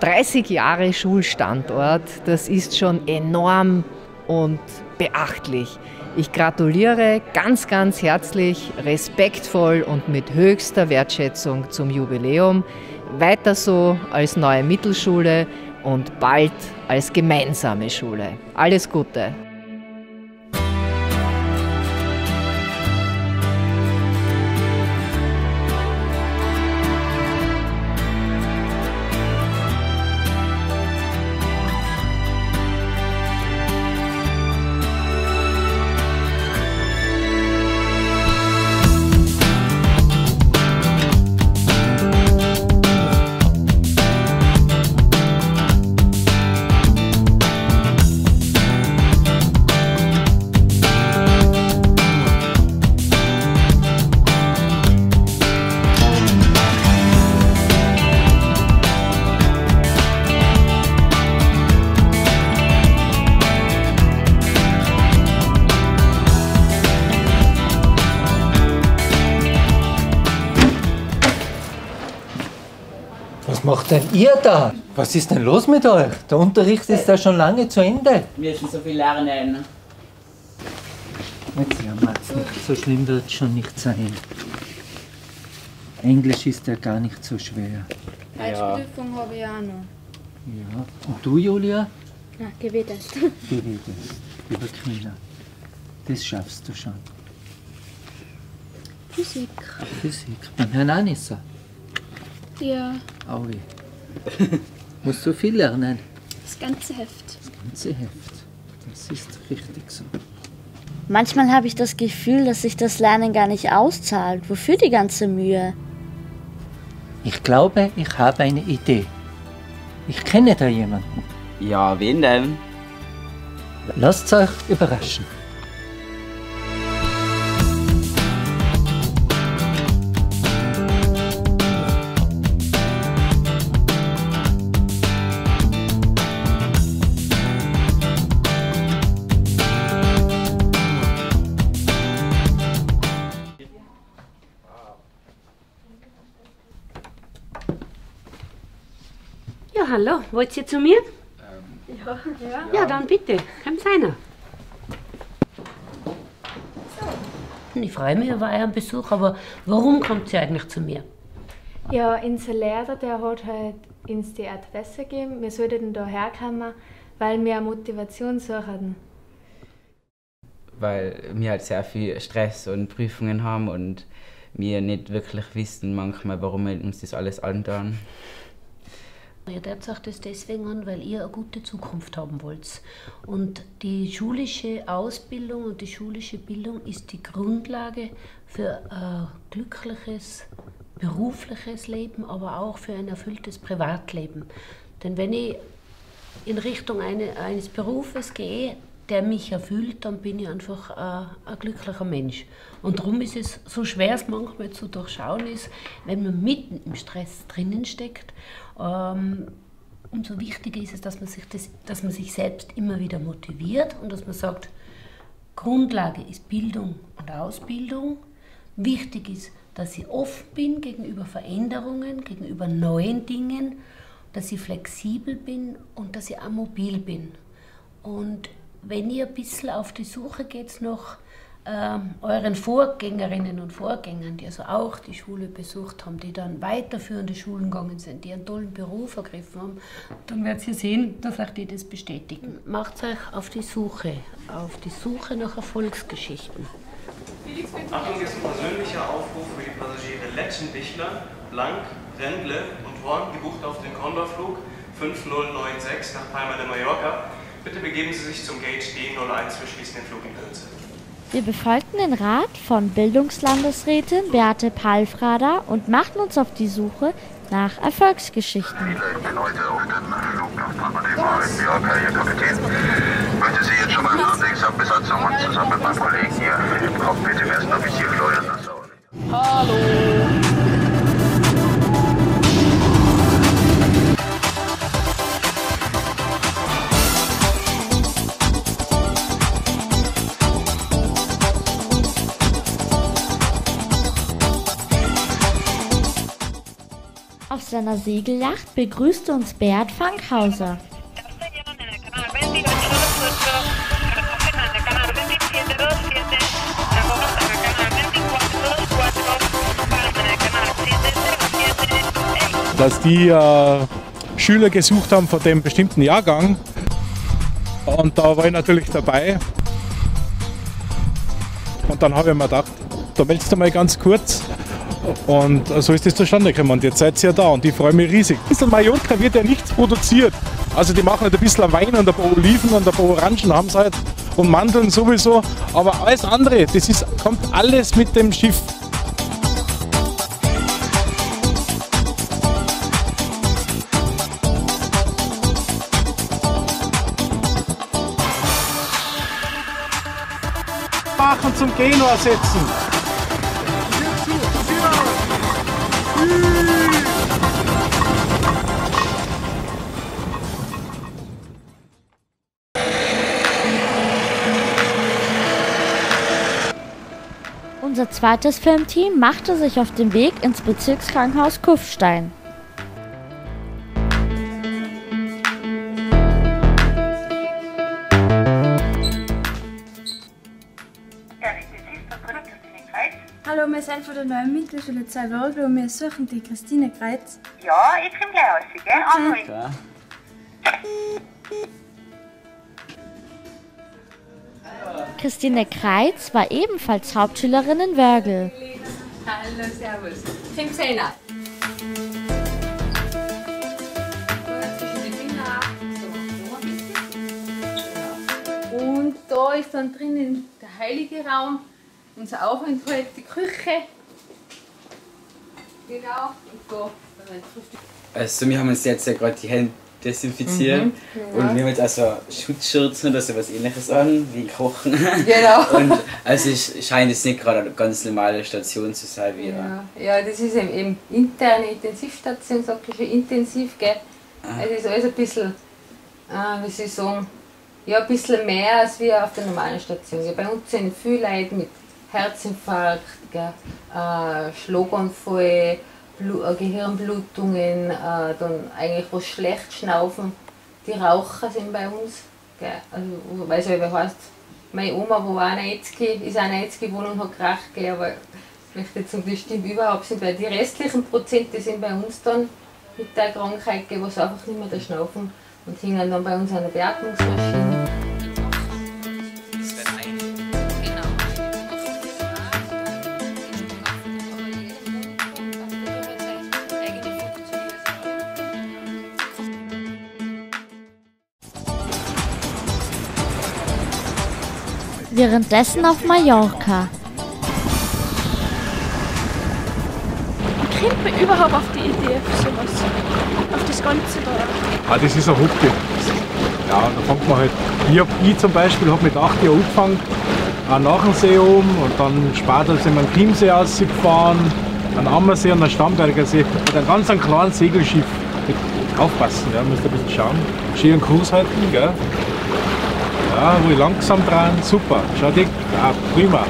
30 Jahre Schulstandort, das ist schon enorm und beachtlich. Ich gratuliere ganz, ganz herzlich, respektvoll und mit höchster Wertschätzung zum Jubiläum. Weiter so als neue Mittelschule und bald als gemeinsame Schule. Alles Gute! Macht denn ihr da? Was ist denn los mit euch? Der Unterricht ist ja schon lange zu Ende. Wir müssen so viel lernen. Jetzt ja, Max, so schlimm wird es schon nicht sein. Englisch ist ja gar nicht so schwer. Deutschprüfung habe ich auch noch. Ja. Und du, Julia? Na, Gewittest. Geredet. Über Kinder. Das schaffst du schon. Physik. Physik. Beim Herrn Anisser. Ja, Aui. Musst du viel lernen. das ganze Heft. Das ganze Heft. Das ist richtig so. Manchmal habe ich das Gefühl, dass sich das Lernen gar nicht auszahlt. Wofür die ganze Mühe? Ich glaube, ich habe eine Idee. Ich kenne da jemanden. Ja, wen denn? Lasst euch überraschen. Hallo, wollt ihr zu mir? ja, ja. Ja, dann bitte, kommt rein. Ich freue mich über euren Besuch, aber warum kommt ihr eigentlich zu mir? Ja, unser Lehrer, der hat halt uns die Adresse gegeben. Wir sollten da herkommen, weil wir eine Motivation suchen. Weil wir halt sehr viel Stress und Prüfungen haben und wir nicht wirklich wissen manchmal, warum wir uns das alles antun. Ihr sagt das deswegen an, weil ihr eine gute Zukunft haben wollt. Und die schulische Ausbildung und die schulische Bildung ist die Grundlage für ein glückliches berufliches Leben, aber auch für ein erfülltes Privatleben. Denn wenn ich in Richtung eine, eines Berufes gehe, der mich erfüllt, dann bin ich einfach ein, ein glücklicher Mensch. Und darum ist es so schwer, es manchmal zu durchschauen ist, wenn man mitten im Stress drinnen steckt. Ähm, umso wichtiger ist es, dass man, sich das, dass man sich selbst immer wieder motiviert und dass man sagt, Grundlage ist Bildung und Ausbildung. Wichtig ist, dass ich offen bin gegenüber Veränderungen, gegenüber neuen Dingen, dass ich flexibel bin und dass ich auch mobil bin. Und wenn ihr ein bisschen auf die Suche geht nach ähm, euren Vorgängerinnen und Vorgängern, die also auch die Schule besucht haben, die dann weiterführende Schulen gegangen sind, die einen tollen Beruf ergriffen haben, dann werdet ihr sehen, dass auch die das bestätigen. Macht euch auf die Suche, auf die Suche nach Erfolgsgeschichten. Achtung, jetzt persönlicher Aufruf für die Passagiere Lettenbichler, Blank, Rendle und Horn, gebucht auf den Condorflug 5096 nach Palma de Mallorca. Bitte begeben Sie sich zum Gate D01, wir schließen den Flug in Kürze. Wir befolgten den Rat von Bildungslandesrätin Beate Palfrader und machten uns auf die Suche nach Erfolgsgeschichten. Ich bin heute auf dem Flug nach Palma de Mallorca, Ihr Kapitän. Ich möchte Sie jetzt schon mal anlegen, zur Besatzung und zusammen mit meinem Kollegen hier im Cockpit, dem ersten Offizier Florian Nassau. Auf seiner Segelyacht begrüßte uns Bert Fankhauser. Dass die äh, Schüler gesucht haben von dem bestimmten Jahrgang. Und da war ich natürlich dabei. Und dann habe ich mir gedacht, da meldest du mal ganz kurz. Und so ist das zustande gekommen. Und jetzt seid ihr da und ich freue mich riesig. In Mallorca wird ja nichts produziert. Also die machen halt ein bisschen Wein und ein paar Oliven und ein paar Orangen haben sie halt und Mandeln sowieso. Aber alles andere, das ist, kommt alles mit dem Schiff. Machen zum Genua setzen. Zweites Filmteam machte sich auf den Weg ins Bezirkskrankenhaus Kufstein. Hallo, wir sind von der neuen Mittelschule 2 Wörgl und wir suchen die Christine Kreuz. Ja, ich komme gleich raus, gell? Okay. Anrufen. Christine Kreitz war ebenfalls Hauptschülerin in Wörgl. Hallo, servus. Kim Xena. Und da ist dann drinnen der heilige Raum, unser Aufenthalt, die Küche. Genau. Und da. Also wir haben uns jetzt ja gerade die Hände desinfiziert Mhm, und ja. wir haben jetzt also Schutzschürzen oder so was ähnliches an, wie Kochen. Genau. Und also es scheint jetzt nicht gerade eine ganz normale Station zu sein wie Ja, ja, das ist eben, eben interne Intensivstation, sagt man schon intensiv, gell? Ah. Also ist alles ein bisschen, äh, wie soll ich sagen, ja, ein bisschen mehr als wir auf der normalen Station. Ja, bei uns sind viele Leute mit Herzinfarkt, gell? Äh, Schlaganfall, Gehirnblutungen, äh, dann eigentlich was schlecht schnaufen. Die Raucher sind bei uns? Also, weil es ja heißt, meine Oma, wo auch eine Etzki, ist eine Etzki-Wohnung, hat geracht, gell? aber ich möchte jetzt das stimmt überhaupt nicht, weil die restlichen Prozente sind bei uns dann mit der Krankheit, gell, was einfach nicht mehr da schnaufen und hingen dann bei uns an der Beatmungsmaschine. Währenddessen auf Mallorca. Wie kommt man überhaupt auf die Idee für sowas? Auf das Ganze da? Ah, das ist ein Hobby. Ja, da fängt man halt. Ich, hab, ich zum Beispiel habe mit 8 Jahren angefangen, auch nach dem See oben und dann später sind wir am Chiemsee ausgefahren, an Ammersee und am Starnberger See mit einem ganz kleinen Segelschiff. Aufpassen, ja, müsst ein bisschen schauen. Schön Kurs halten, gell? Ja, wo ich langsam dran, super. Schau dir, ja, prima.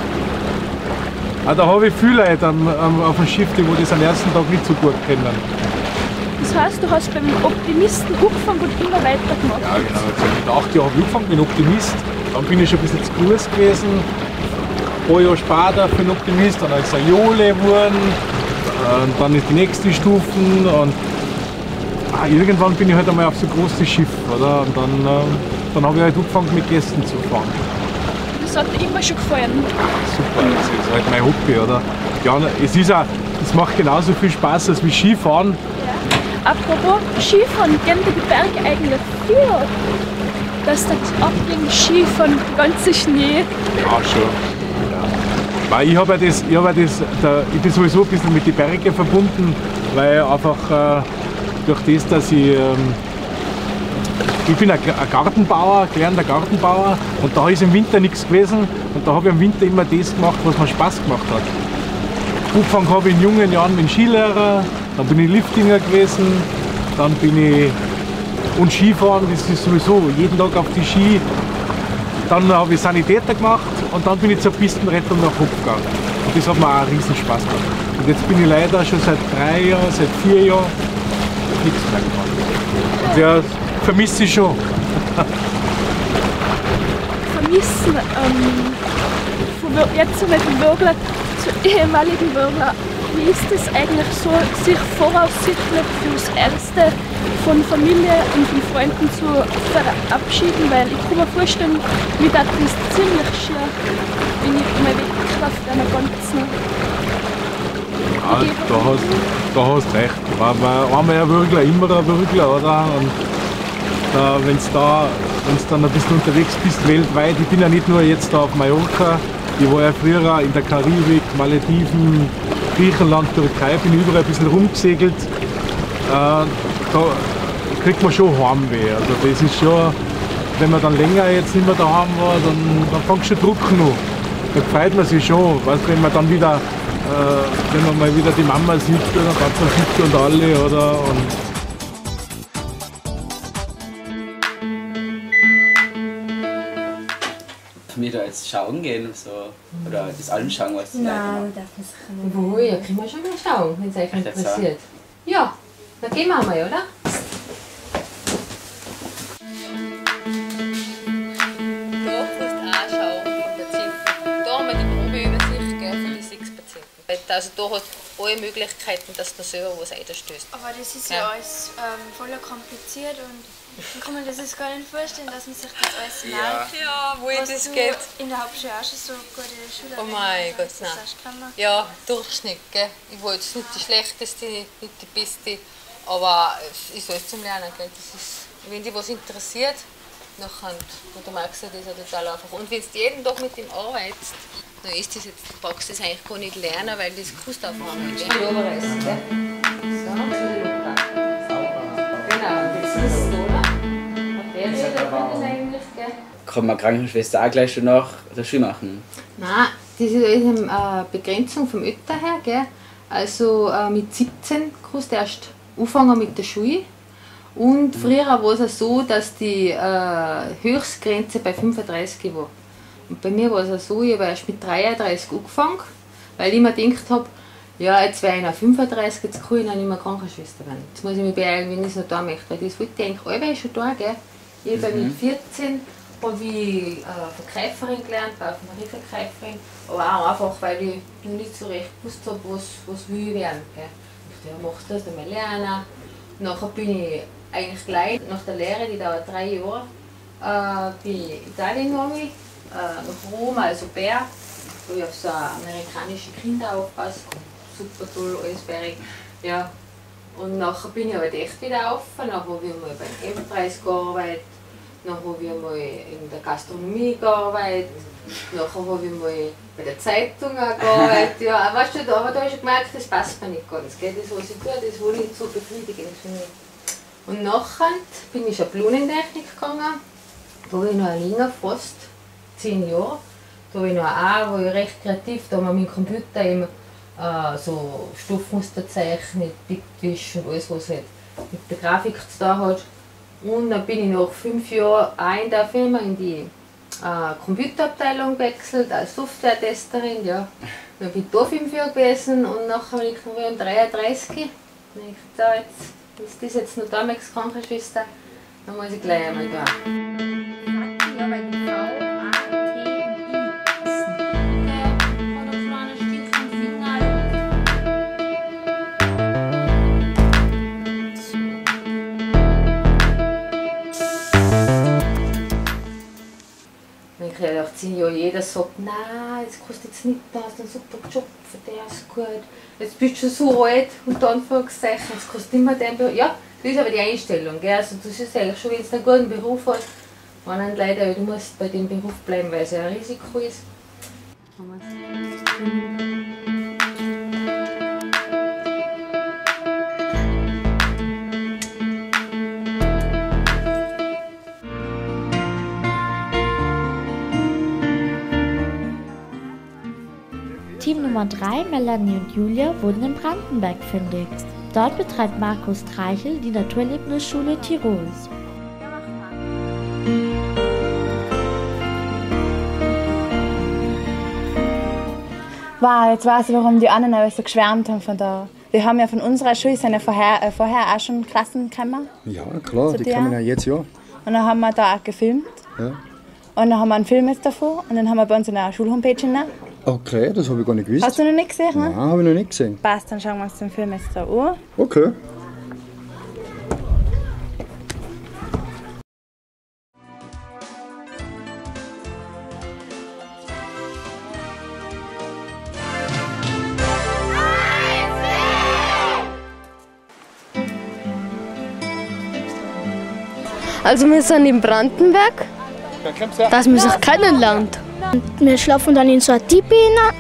Ah, da habe ich viele Leute am, am, auf dem Schiff, die wo das am ersten Tag nicht so gut kennen. Das heißt, du hast beim Optimisten angefangen und immer weitergemacht. Ja, genau. Mit acht Jahren habe ich angefangen, bin Optimist. Dann bin ich schon ein bisschen zu Kurs gewesen. Ein paar Jahre später bin ich Optimist, dann ein Jole geworden. Und dann ist die nächste Stufen. Und ah, irgendwann bin ich halt einmal auf so ein großes Schiff. Oder? Und dann, ähm, dann habe ich halt angefangen, mit Gästen zu fahren. Das hat dir immer schon gefallen. Super, das ist halt mein Hobby. Oder? Ja, es, ist auch, es macht genauso viel Spaß als wie Skifahren. Apropos Skifahren, gehen die Berge eigentlich viel? Dass das abgegen Skifahren, ganze Schnee. Ja, schon. Ja. Weil ich, habe ja das, ich, hab ja das, der, ich bin sowieso ein bisschen mit den Bergen verbunden, weil einfach äh, durch das, dass ich. Ähm, ich bin ein Gartenbauer, gelernter Gartenbauer und da ist im Winter nichts gewesen und da habe ich im Winter immer das gemacht, was mir Spaß gemacht hat. Angefangen habe ich in jungen Jahren mit Skilehrer, dann bin ich Liftinger gewesen, dann bin ich und Skifahren, das ist sowieso jeden Tag auf die Ski. Dann habe ich Sanitäter gemacht und dann bin ich zur Pistenrettung nach Hof gegangen. Und das hat mir auch riesen Spaß gemacht. Und jetzt bin ich leider schon seit drei Jahren, seit vier Jahren nichts mehr gemacht. Ja, vermisse ich schon. Vermissen ähm, von Wir- jetzt mit dem Würgler zu ehemaligen Würgler. Wie ist es eigentlich so, sich voraussichtlich fürs Erste von Familie und von Freunden zu verabschieden? Weil ich kann mir vorstellen, mir das ist ziemlich schwer, wenn ich weg auf einer ganzen Ja, da hast, da hast recht. Weil man- Einmal ein Würgler, immer ein Würgler, oder? Und äh, wenn da, wenn's dann ein bisschen unterwegs bist, weltweit, ich bin ja nicht nur jetzt da auf Mallorca, ich war ja früher in der Karibik, Malediven, Griechenland, Türkei, bin überall ein bisschen rumgesegelt. Äh, da kriegt man schon Heimweh. Also das ist schon, wenn man dann länger jetzt nicht mehr daheim war, dann, dann fängt schon Drucken an. Da freut man sich schon, weißt, wenn man dann wieder, äh, wenn man mal wieder die Mama sieht, dann ganz fit und alle, oder? Und wir da jetzt schauen gehen so, oder das anschauen, was die Leute machen. darf man sich nicht. Wo, ja, können wir schon mal schauen, wenn es euch interessiert. Ja, dann gehen wir mal, oder? Also da hast du alle Möglichkeiten, dass du selber was einstößt. Aber das ist Ja. ja, alles ähm, voller kompliziert und ich kann mir das jetzt gar nicht vorstellen, dass man sich das alles Ja. merkt. Ja, wo Was das du geht. in der Hauptschule auch schon so gute Schüler Oh mein Gott, nein. nein. Ja, Durchschnitt, gell. Ich war jetzt nicht die schlechteste, nicht die beste, aber es ist alles zum Lernen, gell. Das ist, wenn dich was interessiert, nachher, und du merkst ja, das ist ja total einfach. Und wenn du jeden Tag mit dem arbeitest, dann ist das jetzt, du brauchst das eigentlich gar nicht lernen, weil das kannst du einfach nicht. Gell. Die obere ist, gell. So, Genau, das ist oder? Das eigentlich, gell. Kann man Krankenschwester auch gleich schon nach der Schule machen? Nein, das ist eine äh, Begrenzung vom Alter her. Gell? Also äh, mit 17 kannst du erst anfangen mit der Schule. Und früher war es so, dass die äh, Höchstgrenze bei 35 war. Und bei mir war es auch so, ich habe erst mit 33 angefangen, weil ich mir gedacht habe, ja, jetzt wäre ich noch 35, jetzt kann ich noch nicht mehr Krankenschwester werden. Jetzt muss ich mich beeilen, wenn ich es noch da möchte. Weil das wollte ich eigentlich alle schon da, gell? Ich habe Mhm. mit 14 habe ich äh, Verkäuferin gelernt, Parfümerieverkäuferin. Aber auch einfach, weil ich noch nicht so recht gewusst habe, was, was will ich werden. Gell? Ich dachte, ja, mach das, dann mal lernen. Nachher bin ich eigentlich gleich nach der Lehre, die dauert drei Jahre, äh, bin ich in Italien gegangen, nach Rom als Au pair, wo ich auf so amerikanische Kinder aufpasse. Super toll, alles berg. Ja. Und nachher bin ich halt echt wieder auf. Nachher habe ich mal beim Ebenpreis gearbeitet. Nachher habe ich mal in der Gastronomie gearbeitet. Nachher habe ich mal bei der Zeitung auch gearbeitet. Ja, weißt du, aber da habe ich schon gemerkt, das passt mir nicht ganz. Gell? Das, was ich tue, das war nicht so befriedigend für mich. Und nachher bin ich Schablonentechnik gegangen. Da habe ich noch länger, fast zehn Jahre. Da habe ich noch auch, wo ich recht kreativ, da haben wir mit dem Computer immer äh, so Stoffmuster zeichnet, Bigfish und alles, was halt mit der Grafik zu tun hat. Und dann bin ich nach fünf Jahren auch in der Firma in die äh, Computerabteilung gewechselt als Software-Testerin. Ja. Dann bin ich da fünf Jahre gewesen und nachher bin ich noch um 33. Wenn ich da jetzt, ist das jetzt noch damals Krankenschwester, dann muss ich gleich einmal da. Jahren jeder sagt, nein, das kostet jetzt nicht, du hast einen super Job, für der ist gut. Jetzt bist du schon so alt, unter Anführungszeichen, jetzt kostet immer dein Beruf. Ja, das ist aber die Einstellung. Gell? Also das ist eigentlich schon, wenn du einen guten Beruf hast, wenn dann leider, du musst bei dem Beruf bleiben, weil es ja ein Risiko ist. Team Nummer 3, Melanie und Julia, wurden in Brandenberg fündig. Dort betreibt Markus Treichel die Naturerlebnisschule Tirol. Wow, jetzt weiß ich, warum die anderen alle so geschwärmt haben von der Wir haben ja von unserer Schule ja vorher, äh, vorher auch schon Klassen gekommen. Ja, klar, die kommen ja jetzt ja. Und dann haben wir da auch gefilmt. ja. Und dann haben wir einen Film jetzt davon. Und den haben wir bei uns in der Schulhomepage. hinein. Okay, das habe ich gar nicht gewusst. Hast du noch nicht gesehen? Ne? Nein, habe ich noch nicht gesehen. Passt, dann schauen wir uns den Film jetzt da an. Okay. Also wir sind in Brandenberg, dass man sich kennenlernt. Wir schlafen dann in so ein Tipi hinein.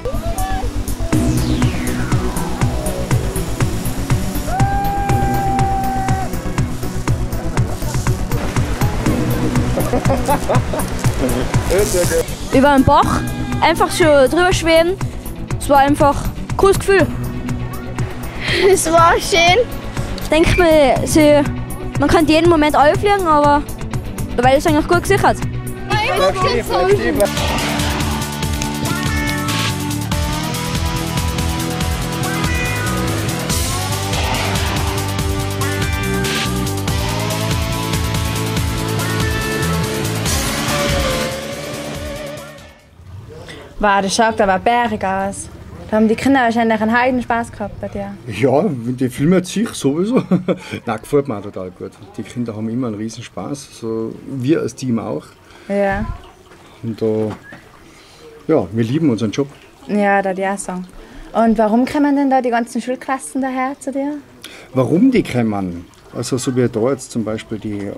über einen Bach, einfach so drüber schweben. Es war einfach ein cooles Gefühl. Es war schön. Ich denke mir, sie, man kann jeden Moment fliegen, aber dabei ist es eigentlich gut gesichert. Wow, das schaut aber bärig aus. Da haben die Kinder wahrscheinlich einen heiden Spaß gehabt bei dir. Ja, die Filme an sich sowieso. Nein, gefällt mir auch total gut. Die Kinder haben immer einen riesen Spaß, so wir als Team auch. Ja, Und da, ja, wir lieben unseren Job. ja da die auch sagen. Und warum kommen denn da die ganzen Schulklassen daher zu dir? Warum die kommen? Also so wie da jetzt zum Beispiel die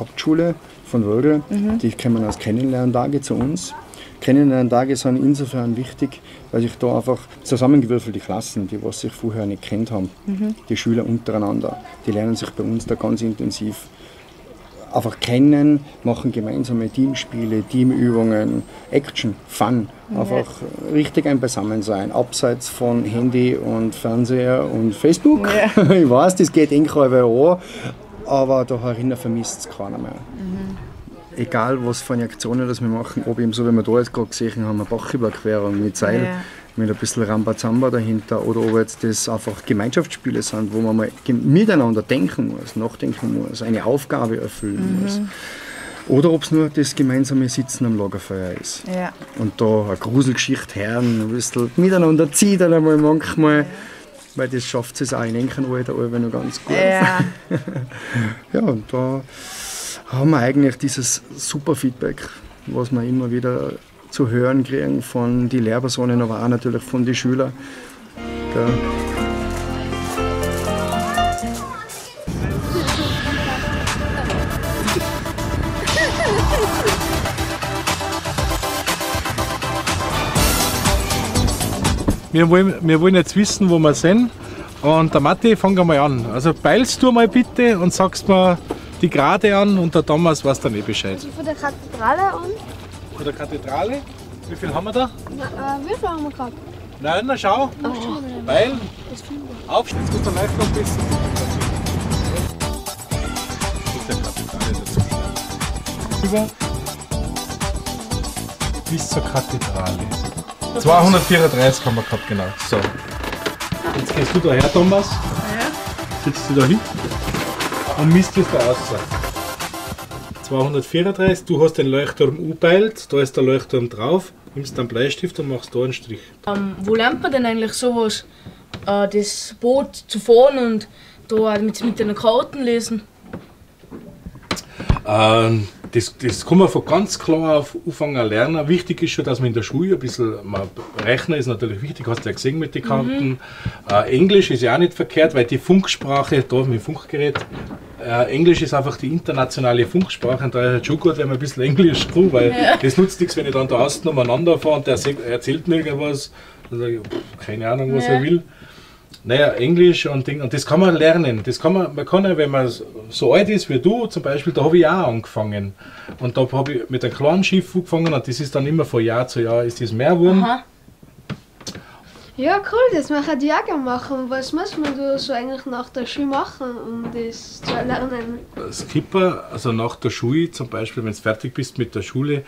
Hauptschule von Wörgl, Mhm. die kommen als Kennenlerntage zu uns. Kennenlerntage sind insofern wichtig, weil sich da einfach zusammengewürfelte Klassen, die was sich vorher nicht kennt haben, Mhm. die Schüler untereinander, die lernen sich bei uns da ganz intensiv einfach kennen, machen gemeinsame Teamspiele, Teamübungen, Action, Fun, Ja. einfach richtig ein Beisammensein, abseits von Handy und Fernseher und Facebook. Ja. Ich weiß, das geht eng an, aber da herinnen vermisst es keiner mehr. Egal, was für eine Aktionen das wir machen, ob eben so, wie wir da jetzt gerade gesehen haben, eine Bachüberquerung mit Seil, Ja. mit ein bisschen Rambazamba dahinter, oder ob jetzt das einfach Gemeinschaftsspiele sind, wo man mal miteinander denken muss, nachdenken muss, eine Aufgabe erfüllen Mhm. muss. Oder ob es nur das gemeinsame Sitzen am Lagerfeuer ist. Ja. Und da eine Gruselgeschichte hören, ein bisschen miteinander ziehen dann einmal manchmal, weil das schafft es auch in Enkenalter alle noch ganz gut. Ja. ja, und da haben wir eigentlich dieses super Feedback, was wir immer wieder zu hören kriegen von den Lehrpersonen, aber auch natürlich von den Schülern. Gell. Wir wollen, wir wollen jetzt wissen, wo wir sind. Und der Matti, fang mal an. Also peilst du mal bitte und sagst mir die Gerade an und der Thomas weiß dann eh Bescheid. Von der Kathedrale an. Von der Kathedrale, wie viel haben wir da? Na, äh, wie viel haben wir gehabt? Nein, na schau. Mal. Weil, auf, jetzt gut der Live noch ein bisschen. Mit der Kathedrale dazu. Über bis zur Kathedrale. 234 haben wir gehabt, genau. So. Jetzt gehst du daher, Thomas. Ja. Sitzt du da hin und misst es da aus. 234, du hast den Leuchtturm U-Peilt, da ist der Leuchtturm drauf, nimmst einen Bleistift und machst da einen Strich. Ähm, wo lernt man denn eigentlich sowas, äh, das Boot zu fahren und da mit, mit den Karten lesen? Ähm, das, das kann man von ganz klar auf Anfang an lernen. Wichtig ist schon, dass man in der Schule ein bisschen, man, Rechnen ist natürlich wichtig, hast du ja gesehen mit den Karten. Äh, Englisch ist ja auch nicht verkehrt, weil die Funksprache, da mit dem Funkgerät, äh, Englisch ist einfach die internationale Funksprache und da ist es schon gut, wenn man ein bisschen Englisch kann, weil Ja. das nutzt nichts, wenn ich dann da außen umeinander fahre und der erzählt mir irgendwas, dann sage ich, pff, keine Ahnung, was Ja. er will. Naja, Englisch und Ding, und das kann man lernen. Das kann man, man kann ja, wenn man so alt ist wie du zum Beispiel, da habe ich auch angefangen. Und da habe ich mit einem kleinen Schiff angefangen und das ist dann immer von Jahr zu Jahr ist das mehr geworden. Aha. Ja, cool, das möchte ich auch gerne machen. Was muss man da so eigentlich nach der Schule machen, um das zu lernen? Skipper, also nach der Schule zum Beispiel, wenn du fertig bist mit der Schule,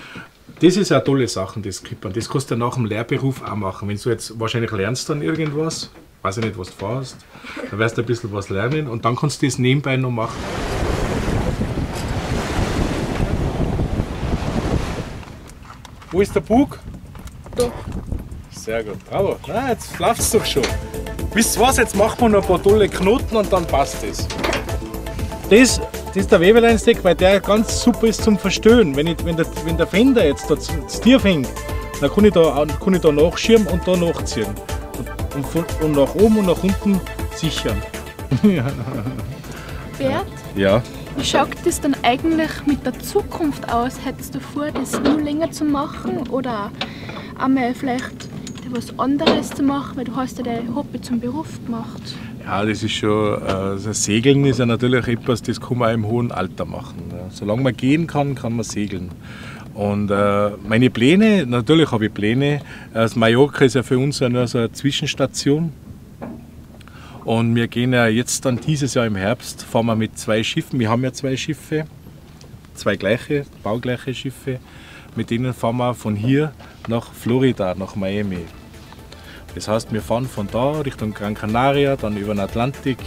das ist eine tolle Sache, das Skippern. Das kannst du nach dem Lehrberuf auch machen. Wenn du jetzt wahrscheinlich lernst dann irgendwas, weiß ich nicht, was du vorhast. Dann wirst du ein bisschen was lernen und dann kannst du das nebenbei noch machen. Wo ist der Bug? Da. Sehr gut, bravo. Na, jetzt läuft es doch schon. Wisst ihr was, jetzt machen wir noch ein paar tolle Knoten und dann passt es. Das, das ist der Webeleinsteck, weil der ganz super ist zum Verstören. Wenn, ich, wenn, der, wenn der Fender jetzt da das Tier fängt, dann kann ich da, kann ich da nachschirmen und da nachziehen. Und, von- und nach oben und nach unten sichern. Bert, ja. wie schaut das dann eigentlich mit der Zukunft aus? Hättest du vor, das nur länger zu machen oder einmal vielleicht was anderes zu machen, weil du hast ja dein Hobby zum Beruf gemacht. Ja, das ist schon, das Segeln ist ja natürlich etwas, das kann man auch im hohen Alter machen. Solange man gehen kann, kann man segeln. Und äh, meine Pläne, natürlich habe ich Pläne. Das Mallorca ist ja für uns nur so eine Zwischenstation. Und wir gehen ja jetzt dann dieses Jahr im Herbst, fahren wir mit zwei Schiffen. Wir haben ja zwei Schiffe, zwei gleiche, baugleiche Schiffe. Mit denen fahren wir von hier nach Florida, nach Miami. Das heißt, wir fahren von da Richtung Gran Canaria, dann über den Atlantik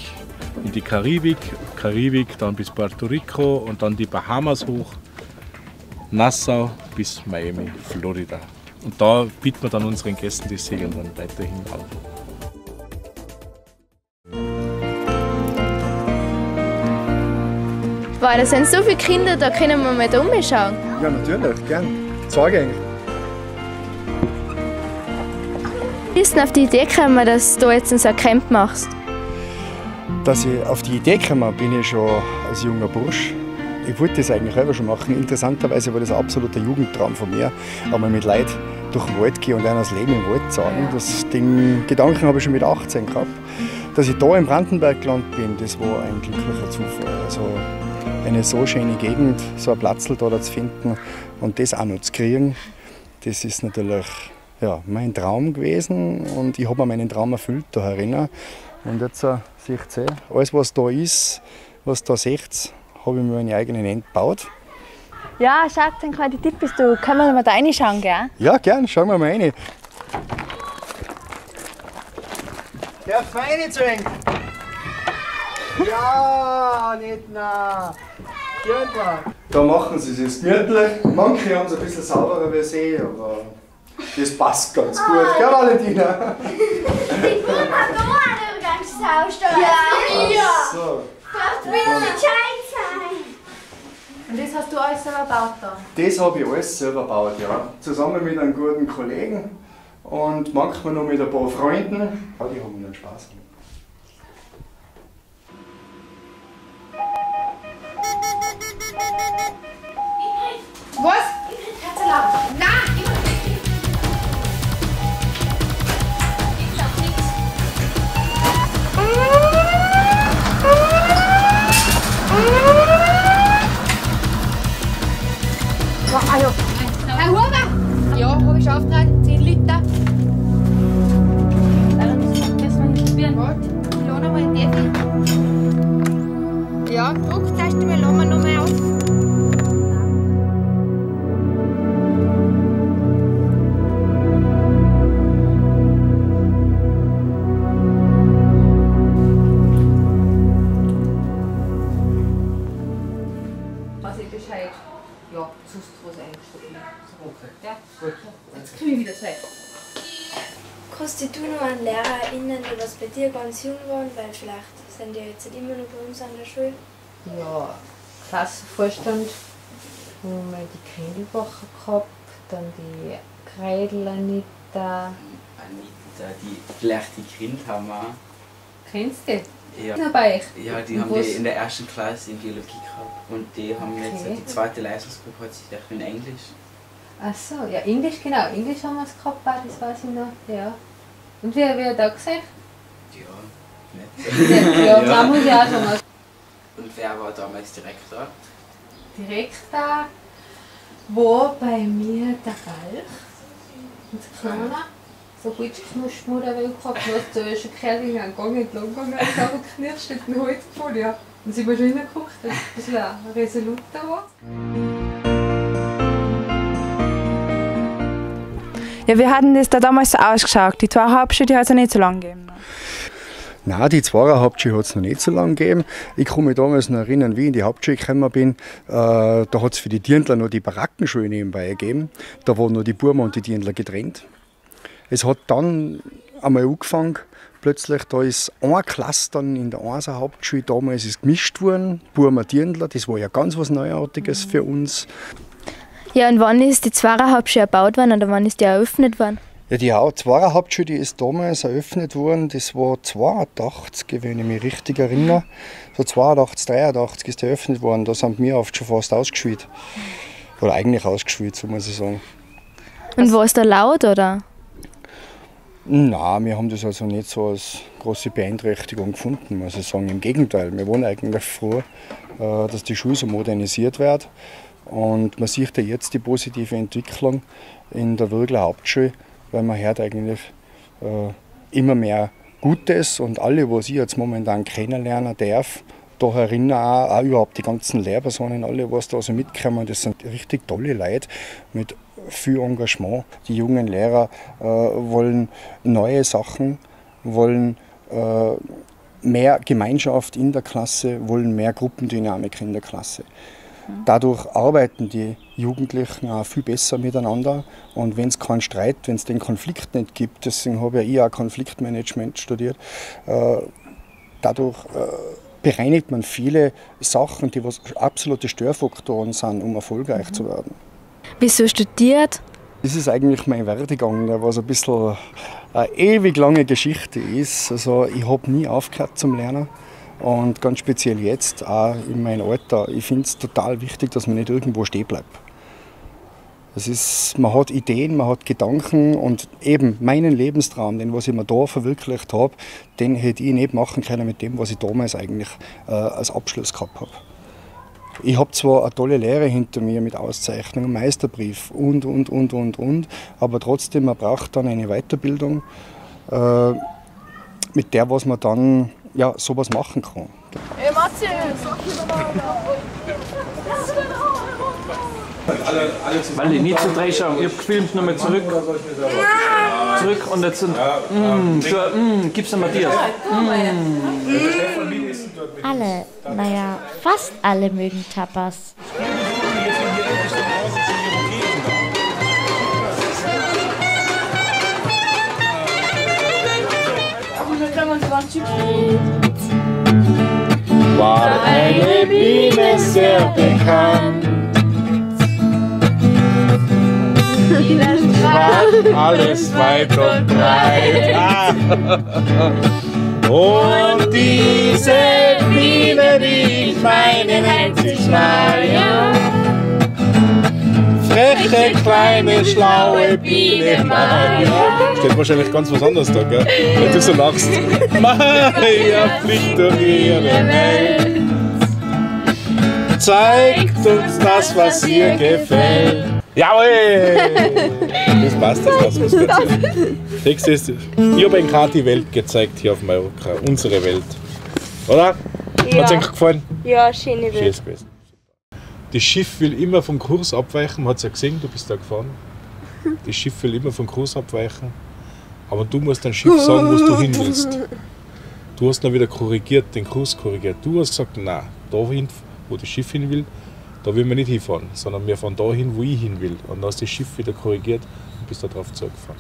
in die Karibik, Karibik dann bis Puerto Rico und dann die Bahamas hoch, Nassau bis Miami, Florida. Und da bieten wir dann unseren Gästen die Segeln dann weiterhin an. Weil da sind so viele Kinder, da können wir mal da umschauen. Ja, natürlich, gern. Zeige eigentlich. Wie bist du denn auf die Idee gekommen, dass du jetzt so ein Camp machst? Dass ich auf die Idee gekommen bin, ich schon als junger Bursch. Ich wollte das eigentlich selber schon machen. Interessanterweise war das ein absoluter Jugendtraum von mir. Aber mit Leid durch den Wald gehen und einer das Leben im Wald sagen, das, den Gedanken habe ich schon mit 18 gehabt. Dass ich da im Brandenberg gelandet bin, das war ein glücklicher Zufall. Also eine so schöne Gegend, so ein Platzl da zu finden und das auch noch zu kriegen, das ist natürlich ja, mein Traum gewesen und ich habe mir meinen Traum erfüllt da herinnen. Und jetzt äh, seht ihr, alles was da ist, was da seht, habe ich mir meine eigenen Ente gebaut. Ja, Schatz, dann kann ich die Tipp du. Können wir mal da reinschauen, gell? Ja, gern, schauen wir mal rein. Der Feine zu eng. Ja, nicht nah. Da machen sie es gemütlich. Manche haben es ein bisschen sauberer wie sie, aber das passt ganz gut. Gell, Valentina? Ich will mal da einen ganz saustehen. Ja, ja. So. Das will Bescheid sein. Und das hast du alles selber gebaut da? Das habe ich alles selber gebaut, ja. Zusammen mit einem guten Kollegen und manchmal noch mit ein paar Freunden. Ja, die haben einen Spaß. Was? Kannst du noch an Lehrer erinnern, die was bei dir ganz jung waren? Weil vielleicht sind die jetzt nicht immer noch bei uns an der Schule. Ja, Klassenvorstand haben wir die Grindelbacher gehabt, dann die Kreidel Anita. Anita, die vielleicht die Kind haben wir. Kennst du? Ja. Noch bei euch? Ja, die haben wir in der ersten Klasse in Biologie gehabt. Und die haben jetzt Okay. die zweite Leistungsgruppe hat sich gedacht in Englisch. Ach so, ja, Englisch, genau. Englisch haben wir es gehabt, das weiß ich noch. Ja. Und wer wer hat da gesagt? Ja, nett. Ja, ja. muss ich auch schon mal. Und wer war damals Direktor? Direktor war bei mir der Ralf. Und der Kleiner. So gut geknutscht Mutter will gehabt, du hast so schon gehört, wie ein Gang entlang gegangen ist, aber geknirscht mit dem Holz gefallen, ja. Und sie war schon hingeguckt, dass ein bisschen ein resolut da war. Ja, wie hat denn das da damals so ausgeschaut? Die zwei Hauptstunden hat es ja nicht so lange gegeben. Nein, die Zwarer Hauptschule hat es noch nicht so lange gegeben. Ich kann mich damals noch erinnern, wie ich in die Hauptschule gekommen bin. Äh, da hat es für die Dirndler noch die Barackenschule nebenbei gegeben. Da waren noch die Burmen und die Dirndler getrennt. Es hat dann einmal angefangen, plötzlich, da ist ein Klasse dann in der Einser Hauptschule damals ist gemischt worden, Burmer Dirndler, das war ja ganz was Neuartiges für uns. Ja, und wann ist die Zwarer Hauptschule erbaut worden oder wann ist die eröffnet worden? Ja, die Zwarer Hauptschule die ist damals eröffnet worden, das war 82, wenn ich mich richtig erinnere. So 82, 83 ist die eröffnet worden, da sind wir oft schon fast ausgeschwült. Oder eigentlich ausgeschwült, so muss ich sagen. Und war es da laut, oder? Nein, wir haben das also nicht so als große Beeinträchtigung gefunden, muss ich sagen. Im Gegenteil, wir waren eigentlich froh, äh, dass die Schule so modernisiert wird. Und man sieht ja jetzt die positive Entwicklung in der Würgler Hauptschule, weil man hört eigentlich äh, immer mehr Gutes und alle, was ich jetzt momentan kennenlernen darf, da erinnern auch, auch überhaupt die ganzen Lehrpersonen, alle, was da so mitkommen, das sind richtig tolle Leute mit viel Engagement. Die jungen Lehrer äh, wollen neue Sachen, wollen äh, mehr Gemeinschaft in der Klasse, wollen mehr Gruppendynamik in der Klasse. Dadurch arbeiten die Jugendlichen auch viel besser miteinander. Und wenn es keinen Streit, wenn es den Konflikt nicht gibt, deswegen habe ja ich auch Konfliktmanagement studiert, äh, dadurch äh, bereinigt man viele Sachen, die was absolute Störfaktoren sind, um erfolgreich mhm. zu werden. Wieso studiert? Das ist eigentlich mein Werdegang, der was ein bisschen eine ewig lange Geschichte ist. Also ich habe nie aufgehört zum Lernen. Und ganz speziell jetzt, auch in meinem Alter, ich finde es total wichtig, dass man nicht irgendwo stehen bleibt. Es ist, man hat Ideen, man hat Gedanken und eben meinen Lebenstraum, den was ich mir da verwirklicht habe, den hätte ich nicht machen können mit dem, was ich damals eigentlich äh, als Abschluss gehabt habe. Ich habe zwar eine tolle Lehre hinter mir mit Auszeichnung, Meisterbrief und, und, und, und, und, aber trotzdem, man braucht dann eine Weiterbildung, äh, mit der was man dann ja, sowas machen kann. Hey Matze, sag Wally, nicht zu drei schauen. Ich hab gefilmt, nochmal zurück. Zurück und jetzt sind. Mm, so, mm, gib's dem Matthias. Mm. Alle, naja, fast alle mögen Tapas. War eine Biene sehr bekannt. Alles weit und breit. Und diese Biene, die ich meine, nennt sich Maja kleine, schlaue Biene Maria. Steht wahrscheinlich ganz was anderes da, gell? Wenn du so lachst. Maria fliegt durch ihre Welt. Zeigt uns das, was ihr gefällt. Jawohl! Das passt, das passt. Das passt. Text ist, ich habe gerade die Welt gezeigt hier auf Mallorca. Unsere Welt. Oder? Ja. Hat es euch gefallen? Ja, schöne Welt. Schön gewesen. Das Schiff will immer vom Kurs abweichen. Man hat es ja gesehen, du bist da gefahren. Das Schiff will immer vom Kurs abweichen. Aber du musst dein Schiff sagen, wo du hin willst. Du hast dann wieder korrigiert, den Kurs korrigiert. Du hast gesagt, nein, dahin, wo das Schiff hin will, da will man nicht hinfahren, sondern wir fahren dahin, wo ich hin will. Und dann hast du das Schiff wieder korrigiert und bist da drauf zurückgefahren.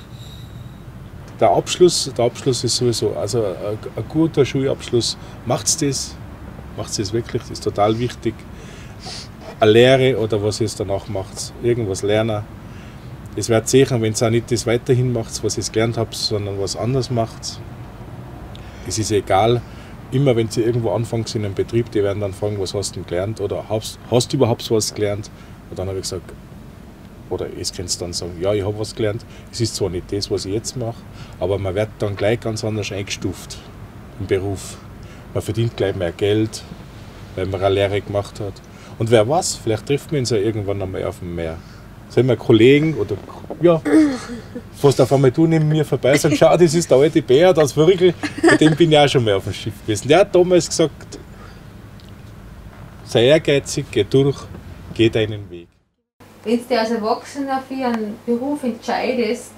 Der Abschluss, der Abschluss ist sowieso, also ein, ein guter Schulabschluss, macht es das, macht es das wirklich, das ist total wichtig eine Lehre oder was ihr danach macht, irgendwas lernen. Es wird sicher, wenn ihr auch nicht das weiterhin macht, was ihr gelernt habt, sondern was anderes macht. Es ist egal, immer wenn sie irgendwo anfangen in einem Betrieb, die werden dann fragen, was hast du gelernt oder hast, hast du überhaupt was gelernt? Und dann habe ich gesagt, oder es kannst dann sagen, ja, ich habe was gelernt. Es ist zwar nicht das, was ich jetzt mache, aber man wird dann gleich ganz anders eingestuft im Beruf. Man verdient gleich mehr Geld, weil man eine Lehre gemacht hat. Und wer weiß, vielleicht trifft man uns ja irgendwann einmal auf dem Meer. Sind wir Kollegen oder ja, fast auf einmal du neben mir vorbei sagst, schau, das ist der alte Bär, das Würgel, mit dem bin ich auch schon mal auf dem Schiff gewesen. Der hat damals gesagt, sei ehrgeizig, geh durch, geh deinen Weg. Wenn du als Erwachsener für einen Beruf entscheidest,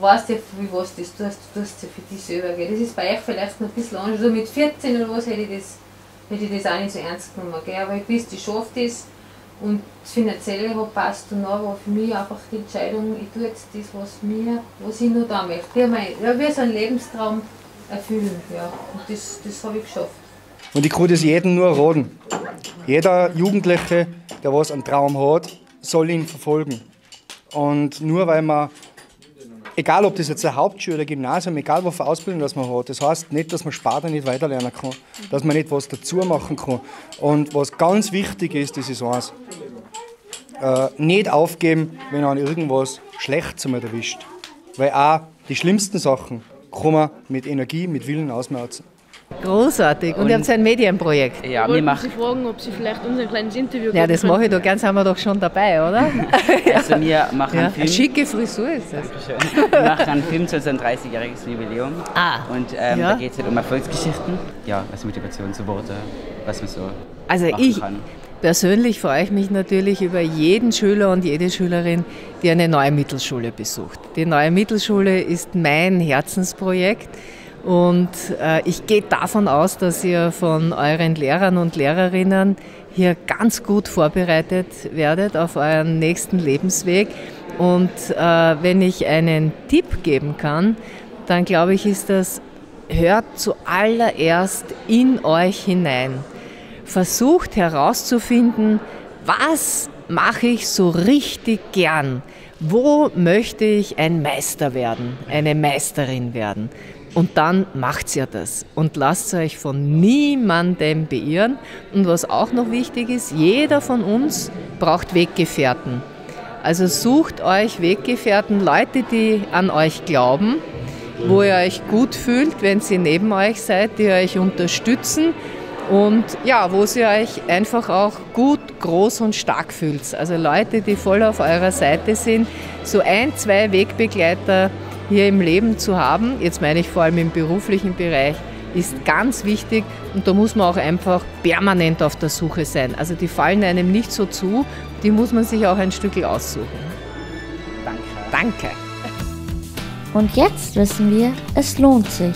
weißt ja, wie was das tust, du tust ja für dich selber. Gell? Das ist bei euch vielleicht noch ein bisschen anders. Also mit 14 oder was hätte ich das, hätte ich das auch nicht so ernst genommen. Gell? Aber ich weiß, ich schaffe das und das Finanzielle hat passt und dann war für mich einfach die Entscheidung, ich tue jetzt das, was, mir, was ich nur da möchte. Ja, mein, ja, wie so einen Lebenstraum erfüllen. Ja. Und das, das habe ich geschafft. Und ich kann das jedem nur raten. Jeder Jugendliche, der was einen Traum hat, soll ihn verfolgen. Und nur weil man, egal ob das jetzt eine Hauptschule oder Gymnasium, egal was für Ausbildung das man hat, das heißt nicht, dass man später nicht weiterlernen kann, dass man nicht was dazu machen kann. Und was ganz wichtig ist, das ist eins. Äh, nicht aufgeben, wenn an irgendwas schlecht zu erwischt. Weil auch die schlimmsten Sachen kann man mit Energie, mit Willen ausmerzen. Großartig. Und, und ihr habt ein Medienprojekt. Ja, wir machen. Sie fragen, ob Sie vielleicht uns ein kleines Interview Ja, das mache ich doch gern, sind wir doch schon dabei, oder? Also wir machen ja. einen Film. Eine schicke Frisur ist das. Dankeschön. Wir machen einen Film zu unserem 30-jähriges Jubiläum. Ah. Und ähm, Ja. da geht es halt um Erfolgsgeschichten. Ja, was Motivation zu Worte, was man so Also machen ich kann. persönlich freue ich mich natürlich über jeden Schüler und jede Schülerin, die eine neue Mittelschule besucht. Die neue Mittelschule ist mein Herzensprojekt und äh, ich gehe davon aus, dass ihr von euren Lehrern und Lehrerinnen hier ganz gut vorbereitet werdet auf euren nächsten Lebensweg. Und äh, wenn ich einen Tipp geben kann, dann glaube ich, ist das, hört zuallererst in euch hinein versucht herauszufinden, was mache ich so richtig gern? Wo möchte ich ein Meister werden, eine Meisterin werden? Und dann macht's ja das und lasst euch von niemandem beirren. Und was auch noch wichtig ist, jeder von uns braucht Weggefährten. Also sucht euch Weggefährten, Leute, die an euch glauben, wo ihr euch gut fühlt, wenn sie neben euch seid, die euch unterstützen und ja, wo ihr euch einfach auch gut, groß und stark fühlt. Also Leute, die voll auf eurer Seite sind, so ein, zwei Wegbegleiter hier im Leben zu haben, jetzt meine ich vor allem im beruflichen Bereich, ist ganz wichtig und da muss man auch einfach permanent auf der Suche sein. Also die fallen einem nicht so zu, die muss man sich auch ein Stück aussuchen. Danke. Danke. Und jetzt wissen wir, es lohnt sich.